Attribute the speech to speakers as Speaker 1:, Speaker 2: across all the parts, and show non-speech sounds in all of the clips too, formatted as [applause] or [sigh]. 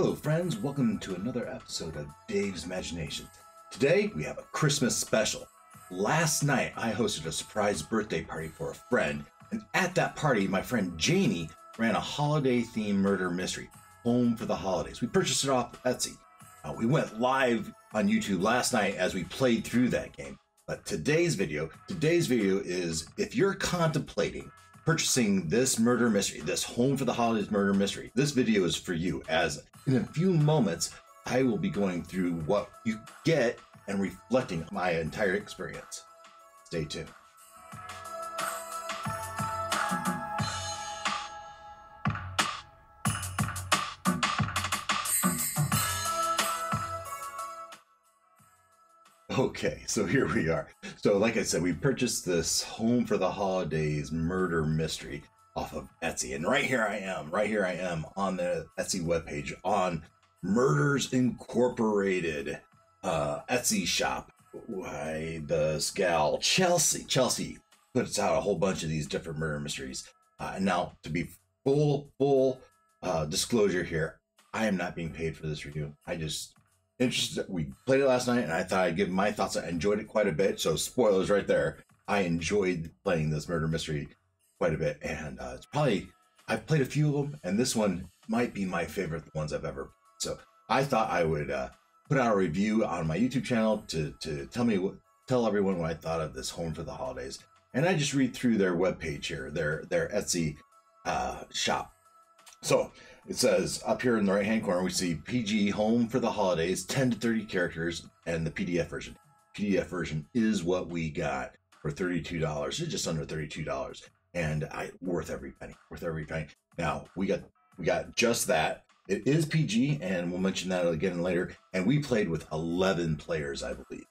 Speaker 1: Hello, friends. Welcome to another episode of Dave's Imagination. Today, we have a Christmas special. Last night, I hosted a surprise birthday party for a friend, and at that party, my friend Jamie ran a holiday themed murder mystery, Home for the Holidays. We purchased it off Etsy. Uh, we went live on YouTube last night as we played through that game. But today's video, today's video is if you're contemplating purchasing this murder mystery, this Home for the Holidays murder mystery, this video is for you. As in a few moments, I will be going through what you get and reflecting my entire experience. Stay tuned. Okay, so here we are. So, like I said, we purchased this Home for the Holidays murder mystery off of Etsy. And right here I am, right here I am on the Etsy webpage on Murders Incorporated uh, Etsy shop. Why the gal Chelsea, Chelsea puts out a whole bunch of these different murder mysteries. Uh, now, to be full, full uh, disclosure here, I am not being paid for this review. I just interested. We played it last night, and I thought I'd give my thoughts. I enjoyed it quite a bit. So spoilers right there. I enjoyed playing this murder mystery quite a bit, and uh, it's probably I've played a few of them, and this one might be my favorite ones I've ever. So I thought I would uh, put out a review on my YouTube channel to to tell me what tell everyone what I thought of this Home for the Holidays, and I just read through their webpage here, their their Etsy uh, shop. So it says up here in the right hand corner, we see PG Home for the Holidays, 10 to 30 characters, and the PDF version. PDF version is what we got for $32. It's just under $32. And I worth every penny. Worth every penny. Now we got we got just that. It is PG, and we'll mention that again later. And we played with 11 players, I believe.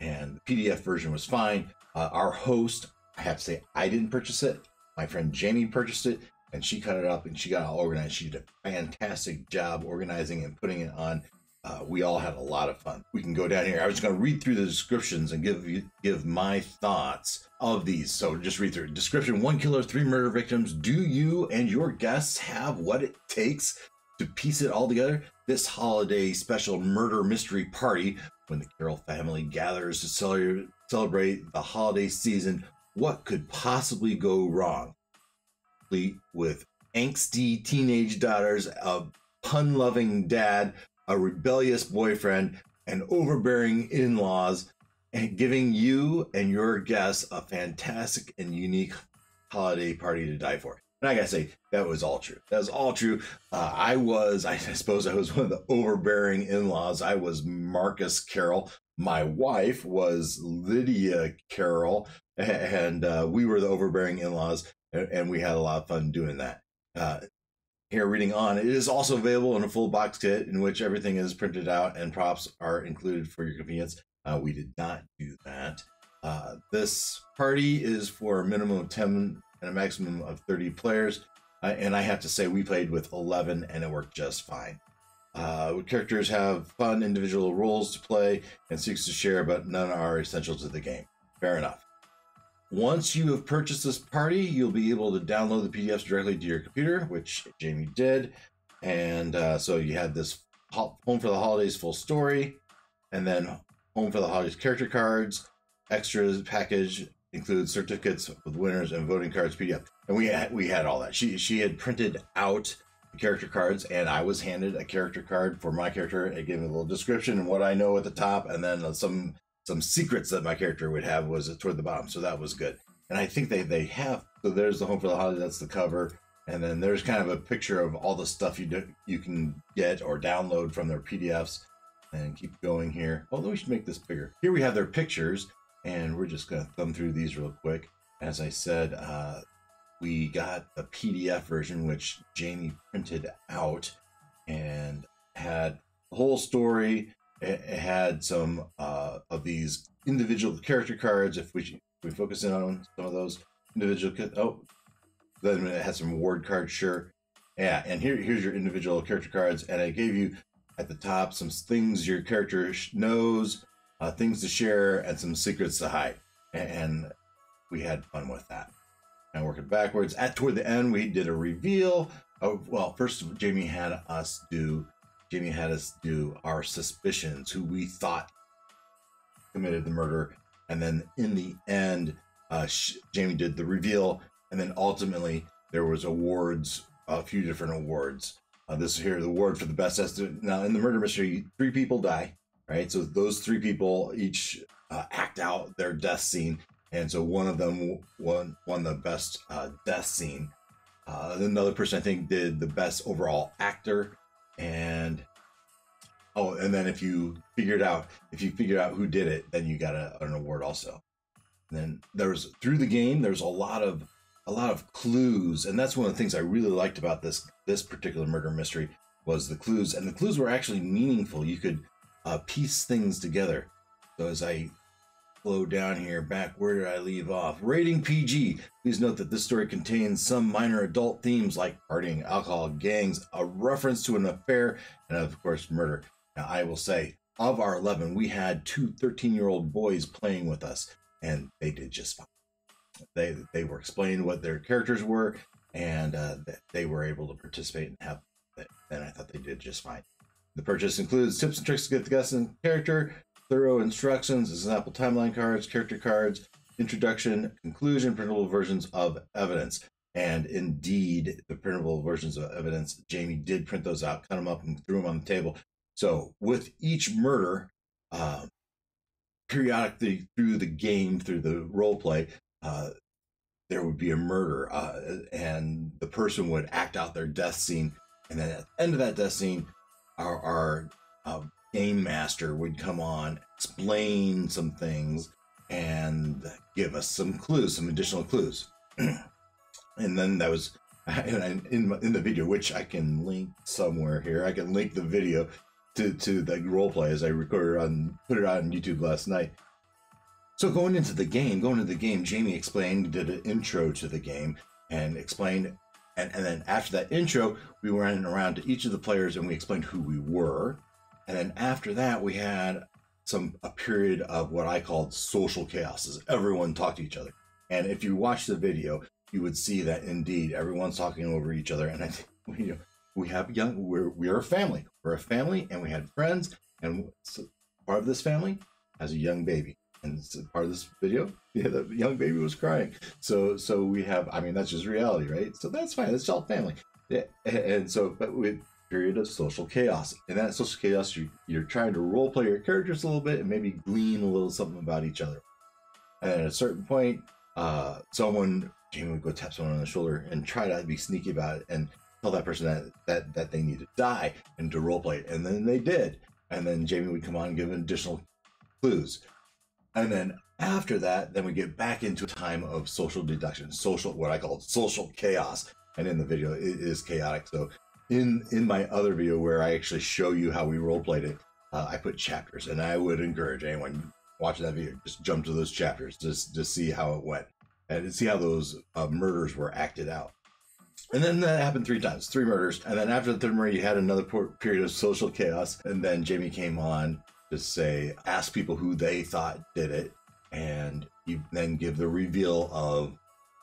Speaker 1: And the PDF version was fine. Uh, our host, I have to say, I didn't purchase it. My friend Jamie purchased it and she cut it up and she got all organized. She did a fantastic job organizing and putting it on. Uh, we all had a lot of fun. We can go down here. I was going to read through the descriptions and give you give my thoughts of these. So just read through description: one killer, three murder victims. Do you and your guests have what it takes to piece it all together? This holiday special murder mystery party, when the Carroll family gathers to celebrate celebrate the holiday season, what could possibly go wrong? With angsty teenage daughters, a pun loving dad, a rebellious boyfriend, and overbearing in laws, and giving you and your guests a fantastic and unique holiday party to die for. And I gotta say, that was all true. That was all true. Uh, I was, I suppose, I was one of the overbearing in laws. I was Marcus Carroll. My wife was Lydia Carroll, [laughs] and uh, we were the overbearing in laws and, and we had a lot of fun doing that. Uh, here, reading on, it is also available in a full box kit in which everything is printed out and props are included for your convenience. Uh, we did not do that. Uh, this party is for a minimum of 10 and a maximum of 30 players. Uh, and I have to say, we played with 11 and it worked just fine. Uh, characters have fun individual roles to play and seeks to share, but none are essential to the game. Fair enough. Once you have purchased this party, you'll be able to download the PDFs directly to your computer, which Jamie did. And uh, so you had this Home for the Holidays full story, and then Home for the Holidays character cards. Extras package includes certificates with winners and voting cards PDF. And we had we had all that. She she had printed out the character cards, and I was handed a character card for my character. It gave me a little description and what I know at the top, and then some some secrets that my character would have was toward the bottom. So that was good. And I think they they have. So there's the home for the holiday. That's the cover. And then there's kind of a picture of all the stuff you do, you can get or download from their PDFs. And keep going here. Although we should make this bigger. Here we have their pictures, and we're just gonna thumb through these real quick. As I said, uh, we got the PDF version, which Jamie printed out and had the whole story it, had some uh, of these individual character cards. If we if we focus in on some of those individual, oh, then it had some ward cards. Sure, yeah. And here here's your individual character cards, and I gave you at the top some things your character knows, uh, things to share, and some secrets to hide. And we had fun with that. And working backwards, at toward the end, we did a reveal. Of, well, first Jamie had us do Jamie had us do our suspicions, who we thought committed the murder, and then in the end, uh, Jamie did the reveal, and then ultimately there was awards, a few different awards. Uh, this is here the award for the best estimate. Now in the murder mystery, three people die, right? So those three people each uh, act out their death scene, and so one of them won won the best uh, death scene. Uh, another person I think did the best overall actor, and oh, and then if you figured out if you figured out who did it, then you got a, an award also. And then there's through the game, there's a lot of a lot of clues, and that's one of the things I really liked about this this particular murder mystery was the clues, and the clues were actually meaningful. You could uh, piece things together. So as I flow down here, back where did I leave off? Rating PG. Please note that this story contains some minor adult themes like partying, alcohol, gangs, a reference to an affair, and of course murder. Now I will say, of our 11, we had two 13 year old boys playing with us, and they did just fine. They they were explaining what their characters were, and uh, they were able to participate and have. And I thought they did just fine. The purchase includes tips and tricks to get the guest in character, thorough instructions, example timeline cards, character cards, introduction, conclusion, printable versions of evidence. And indeed, the printable versions of evidence, Jamie did print those out, cut them up, and threw them on the table. So with each murder, uh, periodically through the game, through the role play, uh, there would be a murder, uh, and the person would act out their death scene, and then at the end of that death scene, our, our uh, game master would come on, explain some things, and give us some clues, some additional clues. [clears throat] and then that was [laughs] in in the video, which I can link somewhere here. I can link the video to to the role play as I recorded on put it on YouTube last night. So going into the game, going into the game, Jamie explained, did an intro to the game and explained, and, and then after that intro, we went around to each of the players and we explained who we were. And then after that, we had some a period of what I called social chaos as everyone talked to each other. And if you watch the video, you would see that indeed everyone's talking over each other. And I think [laughs] you know we have young we're we are a family. We're a family and we had friends, and part of this family has a young baby and part of this video [laughs] yeah the young baby was crying so so we have i mean that's just reality right so that's fine it's all family yeah, and so but with period of social chaos. And that social chaos you, you're trying to role play your characters a little bit and maybe glean a little something about each other. And at a certain point uh someone jamie would go tap someone on the shoulder and try to be sneaky about it and tell that person that that that they need to die and to role play and then they did. And then jamie would come on and give additional clues. And then after that, then we get back into a time of social deduction, social what I call social chaos. And in the video, it is chaotic. So in in my other video where I actually show you how we role played it, uh, I put chapters, and I would encourage anyone watching that video just jump to those chapters just to see how it went and see how those uh, murders were acted out. And then that happened three times, three murders. And then after the third murder, you had another period of social chaos. And then Jamie came on to say, ask people who they thought did it, and you then give the reveal of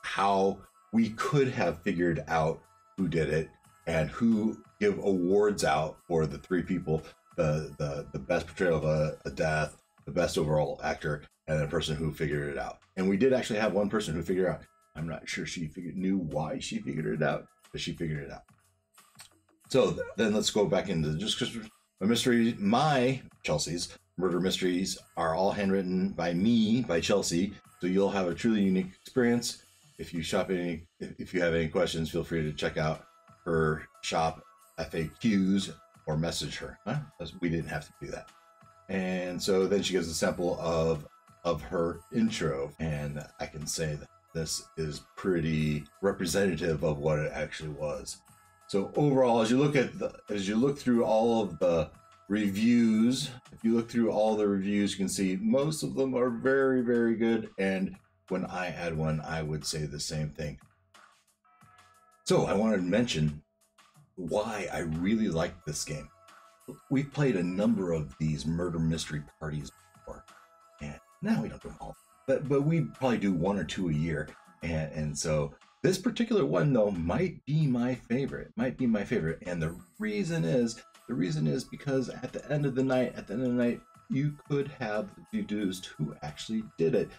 Speaker 1: how we could have figured out who did it and who give awards out for the three people the the, the best portrayal of a, a death the best overall actor and the person who figured it out and we did actually have one person who figured out i'm not sure she figured knew why she figured it out but she figured it out so then let's go back into just my mystery, my Chelsea's murder mysteries are all handwritten by me, by Chelsea. So you'll have a truly unique experience. If you shop any, if you have any questions, feel free to check out her shop FAQs or message her. Huh? We didn't have to do that. And so then she gives a sample of of her intro, and I can say that this is pretty representative of what it actually was. So overall, as you look at the, as you look through all of the reviews, if you look through all the reviews, you can see most of them are very, very good. And when I had one, I would say the same thing. So I wanted to mention why I really like this game. We've played a number of these murder mystery parties before, and now we don't do them all, but but we probably do one or two a year, and and so this particular one, though, might be my favorite. Might be my favorite. And the reason is The reason is because at the end of the night, at the end of the night, you could have deduced who actually did it.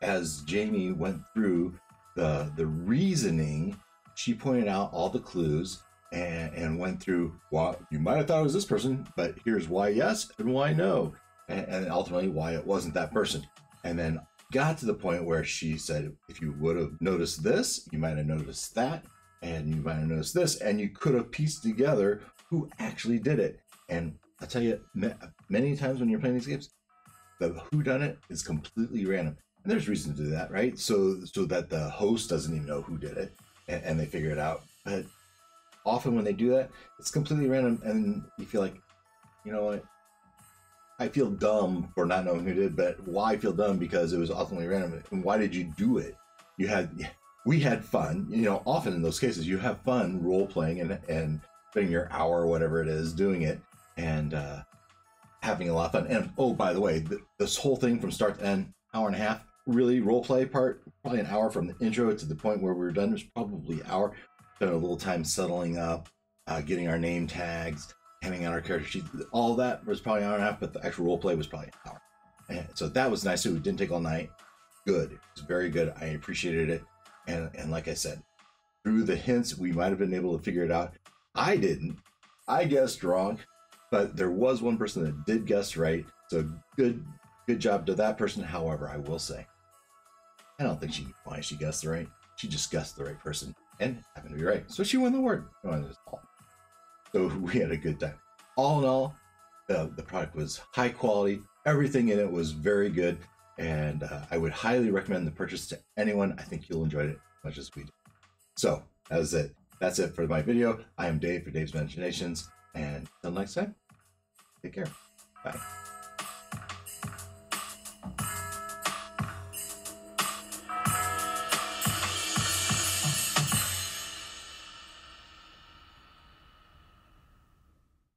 Speaker 1: As Jamie went through the the reasoning, she pointed out all the clues and, and went through. Well, you might have thought it was this person, but here's why yes and why no, and, and ultimately why it wasn't that person. And then got to the point where she said, if you would have noticed this, you might have noticed that, and you might have noticed this, and you could have pieced together who actually did it. And I tell you, many times when you're playing these games, the who done it is completely random. And there's reason to do that, right? So so that the host doesn't even know who did it, and, and they figure it out. But often when they do that, it's completely random, and you feel like, you know what? I feel dumb for not knowing who did, but why feel dumb because it was ultimately random. And why did you do it? You had, we had fun. You know, often in those cases, you have fun role playing and and spending your hour or whatever it is doing it and uh, having a lot of fun. And oh, by the way, th- this whole thing from start to end, hour and a half, really role play part, probably an hour from the intro to the point where we were done was probably hour. Spent a little time settling up, uh, getting our name tags, handing out our character. All that was probably an hour and a half, but the actual role play was probably an hour. And so that was nice. We didn't take all night. Good. It was very good. I appreciated it. And and like I said, through the hints, we might have been able to figure it out. I didn't. I guessed wrong, but there was one person that did guess right. So good good job to that person. However, I will say, I don't think she knew why she guessed the right. She just guessed the right person and happened to be right. So she won the award. So [laughs] we had a good time. All in all, the, the product was high quality. Everything in it was very good. And uh, I would highly recommend the purchase to anyone. I think you'll enjoy it as much as we did. So, that was it. That's it for my video. I am Dave for Dave's Imaginations. And until next time, take care. Bye.